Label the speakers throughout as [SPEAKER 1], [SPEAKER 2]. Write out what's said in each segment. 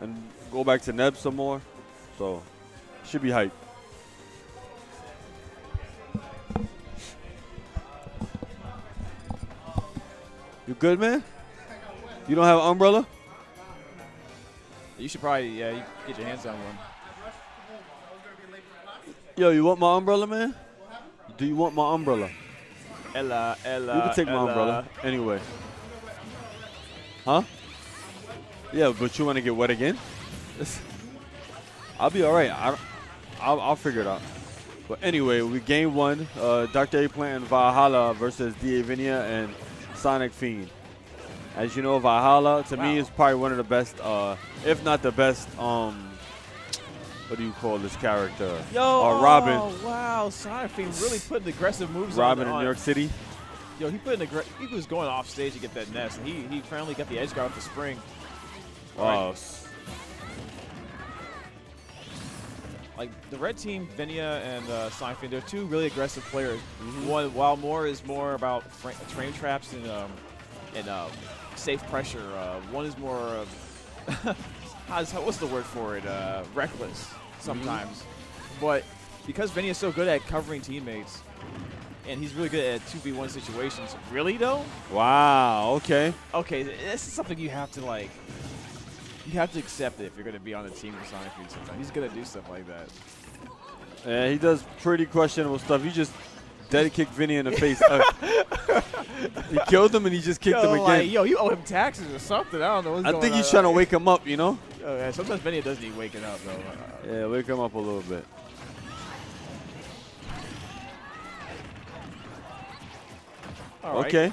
[SPEAKER 1] and go back to Neb some more. So should be hype. You good, man? You don't have an umbrella?
[SPEAKER 2] You should probably, yeah, you get your hands on one.
[SPEAKER 1] Yo, you want my umbrella, man? Do you want my umbrella?
[SPEAKER 2] Ella, Ella.
[SPEAKER 1] You can take my
[SPEAKER 2] Ella.
[SPEAKER 1] umbrella. Anyway. Huh? Yeah, but you want to get wet again? I'll be all right. I, I'll, I'll figure it out. But anyway, we game one. Uh, Dr. Eggplant and Valholla versus D.A. Venia and Sonic Fiend. As you know, Valholla to me is probably one of the best, uh, if not the best. Um, what do you call this character?
[SPEAKER 2] Yo,
[SPEAKER 1] uh, Robin.
[SPEAKER 2] Oh, wow, Sonic Fiend really putting aggressive moves
[SPEAKER 1] Robin
[SPEAKER 2] on.
[SPEAKER 1] Robin
[SPEAKER 2] in
[SPEAKER 1] New York City.
[SPEAKER 2] Yo, he put in aggra- he was going off stage to get that nest, and he he finally got the edge guard off the spring.
[SPEAKER 1] Oh,
[SPEAKER 2] Like the red team, Venia and uh, Sonic Fiend, they're two really aggressive players.
[SPEAKER 1] Mm-hmm.
[SPEAKER 2] One, while Moore is more about train traps and um, and um, safe pressure. Uh, one is more of what's the word for it? Uh, reckless sometimes. But because Vinny is so good at covering teammates, and he's really good at 2v1 situations. Really though?
[SPEAKER 1] wow. Okay.
[SPEAKER 2] Okay, this is something you have to like. You have to accept it if you're going to be on the team with Sonic Fiend sometimes. He's going to do stuff like that.
[SPEAKER 1] Yeah, he does pretty questionable stuff. He just dead kicked Vinny in the face. Uh, he killed him and he just kicked
[SPEAKER 2] yo,
[SPEAKER 1] him again.
[SPEAKER 2] like, yo, you owe him taxes or something. I don't know what's
[SPEAKER 1] I think
[SPEAKER 2] on.
[SPEAKER 1] he's trying to wake him up, you know?
[SPEAKER 2] Oh, yeah, sometimes Vinny does need waking up though.
[SPEAKER 1] Yeah, wake him up a little bit.
[SPEAKER 2] all right.
[SPEAKER 1] Okay.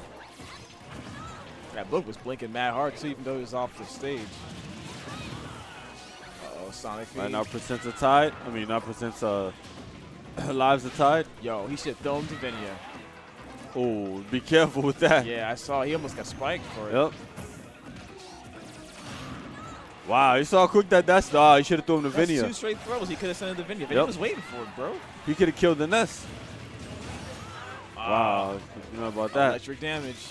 [SPEAKER 2] That book was blinking mad hard too, even though he was off the stage. Sonic
[SPEAKER 1] Right
[SPEAKER 2] Fiend.
[SPEAKER 1] now, percents are tied. I mean, not percents, uh, lives are tied.
[SPEAKER 2] Yo, he should throw him to Venia.
[SPEAKER 1] Oh, be careful with that.
[SPEAKER 2] Yeah, I saw. He almost got spiked for it.
[SPEAKER 1] Yep. Wow, you saw how quick that that's. Ah, He should have thrown him to
[SPEAKER 2] That's two straight throws. He could have sent him to Venia. Venia
[SPEAKER 1] Yep.
[SPEAKER 2] was waiting for it, bro.
[SPEAKER 1] He could have killed the nest.
[SPEAKER 2] Ah,
[SPEAKER 1] Wow, you know about that.
[SPEAKER 2] Electric damage.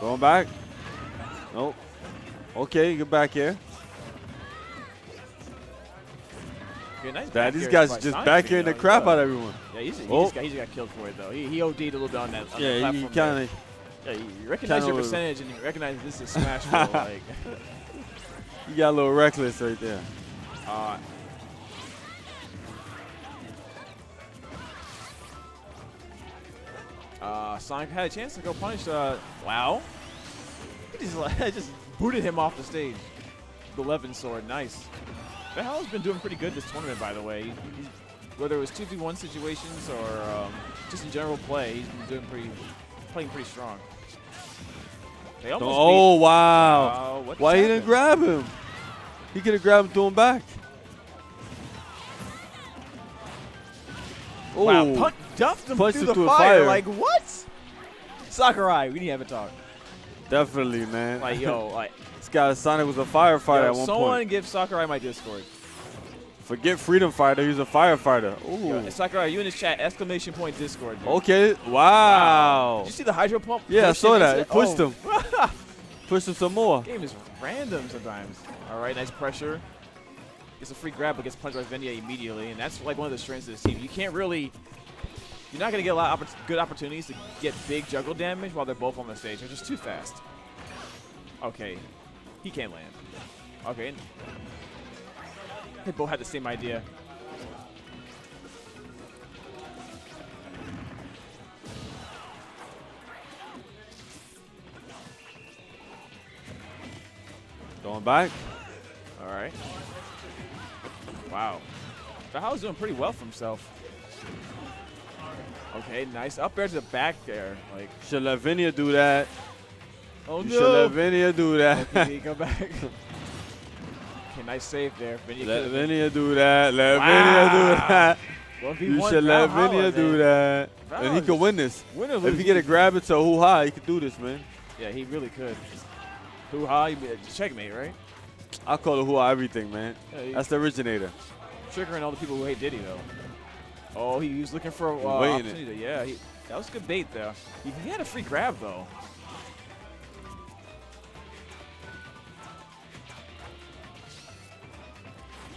[SPEAKER 1] Going back. Nope. Okay, get back here.
[SPEAKER 2] Okay, nice
[SPEAKER 1] Bad. These guys
[SPEAKER 2] by
[SPEAKER 1] just back here the crap out of everyone.
[SPEAKER 2] Yeah, he's, he,
[SPEAKER 1] Oh.
[SPEAKER 2] just got, he just got killed for it though. He, he OD'd a little bit on that. On
[SPEAKER 1] Yeah,
[SPEAKER 2] platform
[SPEAKER 1] kind of.
[SPEAKER 2] Yeah, you recognize your percentage and you recognize this is Smash Bros. like,
[SPEAKER 1] You got a little reckless right there.
[SPEAKER 2] uh, uh, Sonic had a chance to go punish. Uh, wow, he just just booted him off the stage. The Levin sword, nice. Valholla's been doing pretty good this tournament, by the way. He- whether it was two v one situations or um, just in general play, he's been doing pretty, playing pretty strong. They almost
[SPEAKER 1] Oh
[SPEAKER 2] beat-
[SPEAKER 1] wow!
[SPEAKER 2] What
[SPEAKER 1] Why he didn't grab him? He could have grabbed him, threw him back.
[SPEAKER 2] Wow,
[SPEAKER 1] Ooh.
[SPEAKER 2] duffed him
[SPEAKER 1] Punched
[SPEAKER 2] through the
[SPEAKER 1] through
[SPEAKER 2] fire.
[SPEAKER 1] fire.
[SPEAKER 2] Like what? Sakurai, we need to have a talk.
[SPEAKER 1] Definitely, man.
[SPEAKER 2] Like yo, like
[SPEAKER 1] this guy Sonic was a firefighter
[SPEAKER 2] yo,
[SPEAKER 1] at one
[SPEAKER 2] someone
[SPEAKER 1] point.
[SPEAKER 2] give Sakurai my Discord.
[SPEAKER 1] Forget freedom fighter. he's a firefighter.
[SPEAKER 2] Yo,
[SPEAKER 1] Ooh.
[SPEAKER 2] Sakurai, you in this chat? Exclamation point Discord. Dude.
[SPEAKER 1] Okay. Wow.
[SPEAKER 2] Did you see the hydro pump?
[SPEAKER 1] Yeah, I saw that. It pushed
[SPEAKER 2] Oh.
[SPEAKER 1] him. pushed him some more.
[SPEAKER 2] Game is random sometimes. All right, nice pressure. Gets a free grab, but gets punched by Venia immediately, and that's like one of the strengths of this team. You can't really, you're not gonna get a lot of good opportunities to get big juggle damage while they're both on the stage. They're just too fast. Okay, he can't land. Okay, they both had the same idea.
[SPEAKER 1] Going back.
[SPEAKER 2] All right. Wow. Valholla's doing pretty well for himself. Okay, nice. Up air to the back there. Like,
[SPEAKER 1] Should Lavinia do that.
[SPEAKER 2] oh
[SPEAKER 1] you
[SPEAKER 2] no.
[SPEAKER 1] should Lavinia do that.
[SPEAKER 2] Okay, he come back. okay, nice save there. Venia
[SPEAKER 1] let
[SPEAKER 2] could've-
[SPEAKER 1] do that. Let
[SPEAKER 2] Wow.
[SPEAKER 1] Do that.
[SPEAKER 2] 1v1
[SPEAKER 1] You should let Venia do
[SPEAKER 2] man.
[SPEAKER 1] that. And he could win this.
[SPEAKER 2] Win
[SPEAKER 1] If he get a grab it to hoo ha, he could do this, man.
[SPEAKER 2] Yeah, he really could. Hoo ha, you be- uh, checkmate, right?
[SPEAKER 1] I call it hoo ha everything, man.
[SPEAKER 2] Yeah,
[SPEAKER 1] That's the originator.
[SPEAKER 2] triggering all the people who hate Diddy though. Oh, he was looking for uh, opportunity. To, yeah, he, that was good bait though. He, he had a free grab though.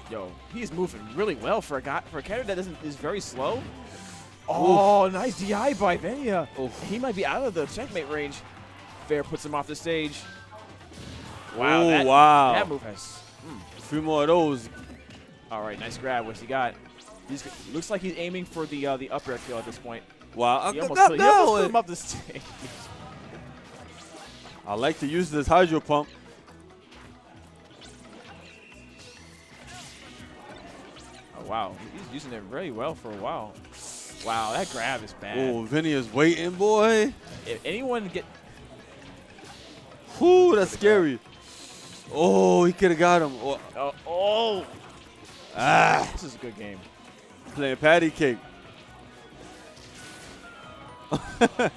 [SPEAKER 2] Yo, he's moving really well for a guy for a character that isn't is very slow. Oh, Oof. nice DI by Venia.
[SPEAKER 1] Oof.
[SPEAKER 2] He might be out of the checkmate range. Fair puts him off the stage. Wow,
[SPEAKER 1] Ooh,
[SPEAKER 2] that,
[SPEAKER 1] wow.
[SPEAKER 2] that move has. Mm.
[SPEAKER 1] A few more of those.
[SPEAKER 2] All right, nice grab. What's he got? He's looks like he's aiming for the uh, the up air kill at this point.
[SPEAKER 1] Wow.
[SPEAKER 2] He
[SPEAKER 1] I,
[SPEAKER 2] almost,
[SPEAKER 1] no,
[SPEAKER 2] he almost him up the stage.
[SPEAKER 1] I like to use this hydro pump.
[SPEAKER 2] Oh wow, he's using it really well for a while. Wow, that grab is bad.
[SPEAKER 1] Oh, Vinny is waiting, boy.
[SPEAKER 2] If anyone get
[SPEAKER 1] Whoo, that's scary. Oh, he could have got him. Oh,
[SPEAKER 2] oh, oh
[SPEAKER 1] ah,
[SPEAKER 2] this is a good game.
[SPEAKER 1] Playing patty cake.
[SPEAKER 2] Oh,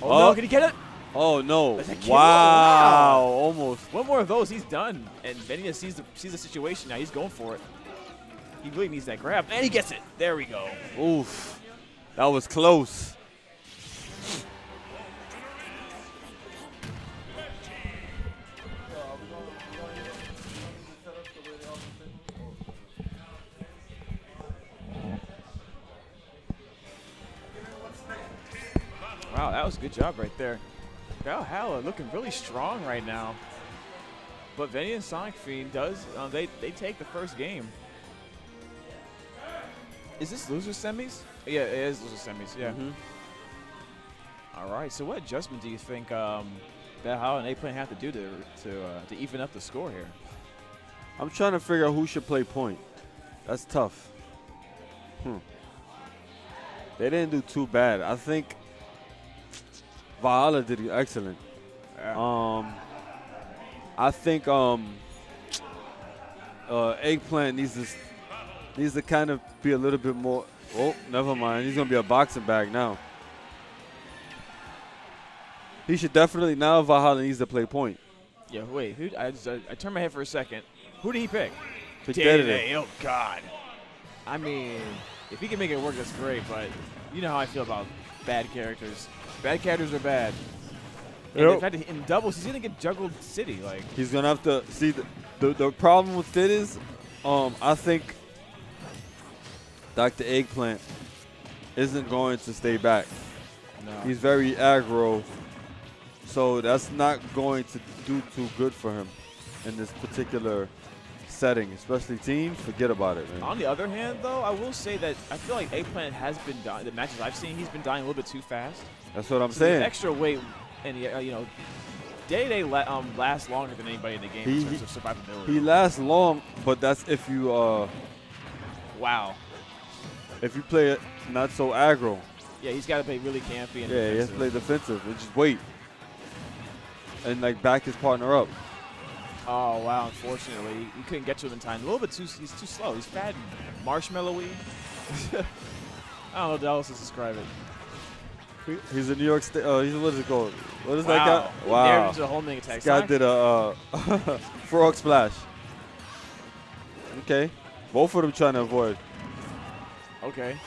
[SPEAKER 1] Oh.
[SPEAKER 2] no, can he get it?
[SPEAKER 1] Oh no!
[SPEAKER 2] That's a kill.
[SPEAKER 1] Wow,
[SPEAKER 2] Wow.
[SPEAKER 1] almost.
[SPEAKER 2] One more of those, he's done. And Venia sees the sees the situation now. He's going for it. He really needs that grab, and he gets it. There we go.
[SPEAKER 1] Oof, that was close.
[SPEAKER 2] Wow, that was a good job right there. Valholla looking really strong right now. But Venia and Sonic Fiend does uh, they they take the first game. Is this loser semis? Yeah, it is loser semis. Yeah.
[SPEAKER 1] Mhm.
[SPEAKER 2] All right. So what adjustment do you think um, Valholla and Eggplant have to do to to uh, to even up the score here?
[SPEAKER 1] I'm trying to figure out who should play point. That's tough. Hmm. They didn't do too bad. I think Valholla did excellent. Um, I think um, uh, eggplant needs to needs to kind of be a little bit more. Oh, never mind. He's gonna be a boxing bag now. He should definitely now. Valholla needs to play point.
[SPEAKER 2] yeah. Wait. Who? I, just, I, I turned my head for a second. Who did he pick?
[SPEAKER 1] It.
[SPEAKER 2] Dedede, Oh God. I mean, if he can make it work, that's great. But you know how I feel about bad characters. Bad characters are bad. And
[SPEAKER 1] Yep.
[SPEAKER 2] in fact, in doubles, he's gonna get juggled city. Like,
[SPEAKER 1] He's gonna have to see the the, the problem with it is, um, I think Dr. Eggplant isn't going to stay back.
[SPEAKER 2] no.
[SPEAKER 1] He's very aggro, so that's not going to do too good for him in this particular setting, especially teams. Forget about it, man.
[SPEAKER 2] On the other hand, though, I will say that I feel like Eggplant has been dying. The matches I've seen, he's been dying a little bit too fast.
[SPEAKER 1] That's what I'm
[SPEAKER 2] So
[SPEAKER 1] saying.
[SPEAKER 2] extra weight, and uh, you know, day day la- um, lasts longer than anybody in the game
[SPEAKER 1] He-
[SPEAKER 2] in terms of survivability.
[SPEAKER 1] He lasts long, but that's if you uh
[SPEAKER 2] wow.
[SPEAKER 1] if you play it not so aggro.
[SPEAKER 2] Yeah, he's got to play really campy and
[SPEAKER 1] Yeah, he has to play defensive and just wait and like back his partner up.
[SPEAKER 2] Oh wow! Unfortunately, he couldn't get to him in time. A little bit too. He's too slow. He's fat and marshmallowy. I don't know how else to describe it.
[SPEAKER 1] He's a New York State. Oh, he's what is it called? What is
[SPEAKER 2] wow.
[SPEAKER 1] that guy?
[SPEAKER 2] He
[SPEAKER 1] Wow.
[SPEAKER 2] into the homing attack.
[SPEAKER 1] This guy did a uh, frog splash. Okay, both of them trying to avoid.
[SPEAKER 2] Okay.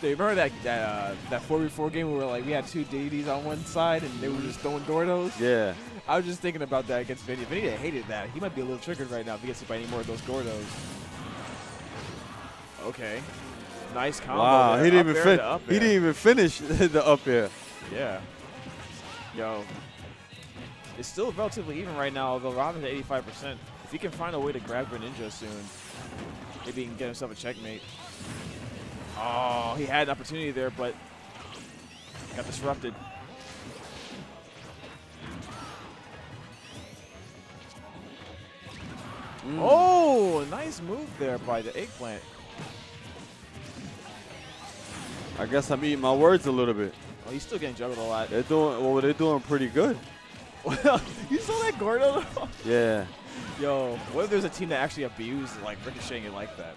[SPEAKER 2] Do you remember that that uh, that four v four game where like we had two deities on one side and they were just throwing Gordos?
[SPEAKER 1] Yeah.
[SPEAKER 2] I was just thinking about that against Vinny. Vinny hated that. He might be a little triggered right now if he gets hit by any more of those Gordos. Okay. Nice combo.
[SPEAKER 1] Wow.
[SPEAKER 2] there.
[SPEAKER 1] He didn't
[SPEAKER 2] Up
[SPEAKER 1] even
[SPEAKER 2] air
[SPEAKER 1] fin-
[SPEAKER 2] to up
[SPEAKER 1] He didn't even finish the up air.
[SPEAKER 2] Yeah. Yo. It's still relatively even right now, although Robin's at 85%. If he can find a way to grab Greninja soon, maybe he can get himself a checkmate. Oh, he had an opportunity there, but got disrupted.
[SPEAKER 1] Mm.
[SPEAKER 2] Oh, nice move there by the eggplant.
[SPEAKER 1] I guess I'm eating my words a little bit.
[SPEAKER 2] Oh, he's still getting juggled a lot.
[SPEAKER 1] They're doing well. They're doing pretty good.
[SPEAKER 2] Well, you saw that Gordo?
[SPEAKER 1] Yeah.
[SPEAKER 2] Yo, what if there's a team that actually abused like ricocheting it like that?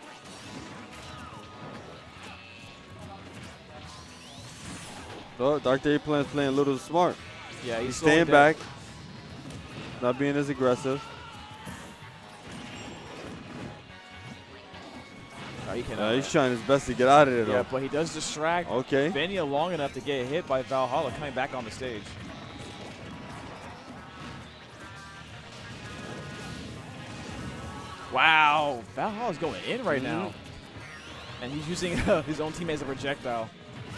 [SPEAKER 1] So Dr. Plant's playing a little smart.
[SPEAKER 2] Yeah, he's,
[SPEAKER 1] He's staying back, not being as aggressive.
[SPEAKER 2] He can,
[SPEAKER 1] Uh, he's trying his best to get out of there,
[SPEAKER 2] yeah,
[SPEAKER 1] though.
[SPEAKER 2] but he does distract
[SPEAKER 1] Okay.
[SPEAKER 2] Venia long enough to get hit by Valholla coming back on the stage. Wow, Valholla is going in right now. And he's using his own team as a projectile.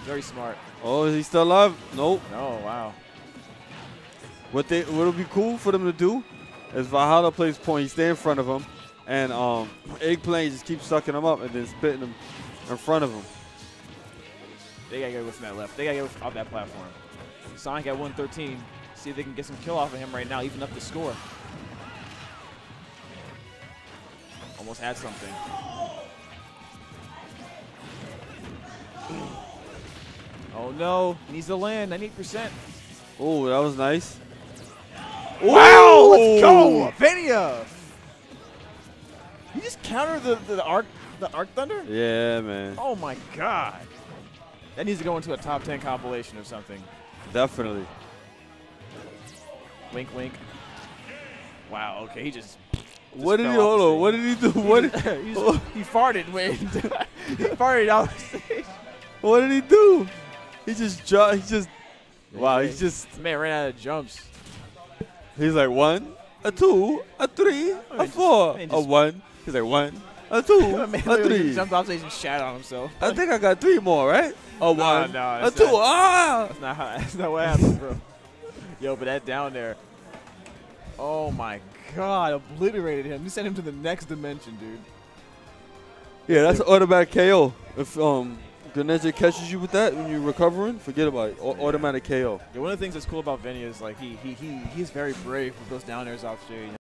[SPEAKER 2] Very smart.
[SPEAKER 1] Oh, is he still alive? Nope.
[SPEAKER 2] No, wow.
[SPEAKER 1] What they what would be cool for them to do is Valholla plays point, he stay in front of him, and um, Eggplant just keeps sucking them up and then spitting them in front of them.
[SPEAKER 2] They gotta get away from that left. They gotta get off that platform. Sonic at 113. See if they can get some kill off of him right now, even up the score. Almost had something. Oh no, needs to land, 98%.
[SPEAKER 1] Oh, that was nice.
[SPEAKER 2] Wow, let's go, Venia. You just counter the, the, arc the arc thunder?
[SPEAKER 1] Yeah, man.
[SPEAKER 2] Oh my god. That needs to go into a top 10 compilation or something.
[SPEAKER 1] Definitely.
[SPEAKER 2] Wink, wink. Wow. Okay, he just.
[SPEAKER 1] What did he hold on? What did he do? What
[SPEAKER 2] he, just- he farted when he farted out the
[SPEAKER 1] what did he do? He just ju- he just wow, he just
[SPEAKER 2] man ran out of jumps.
[SPEAKER 1] he's like one, a two, a three, a
[SPEAKER 2] just-
[SPEAKER 1] four,
[SPEAKER 2] man
[SPEAKER 1] a one. He's like one, a two, a three.
[SPEAKER 2] jumped off stage and shat on himself.
[SPEAKER 1] I think I got three more, right? A one,
[SPEAKER 2] no,
[SPEAKER 1] a two.
[SPEAKER 2] not-
[SPEAKER 1] Ah!
[SPEAKER 2] That's not how. That's not what happened, bro. Yo, but that down there. Oh my god, obliterated him. You sent him to the next dimension, dude.
[SPEAKER 1] Yeah, that's an automatic KO. If um Greninja catches you with that when you're recovering, forget about it. Au- automatic KO.
[SPEAKER 2] Yeah, one of the things that's cool about Vinny is like he he he he's very brave with those down airs off stage.